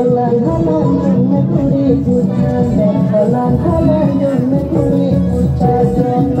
Balang halan yung nakuri putane Balang halan yung nakuri putane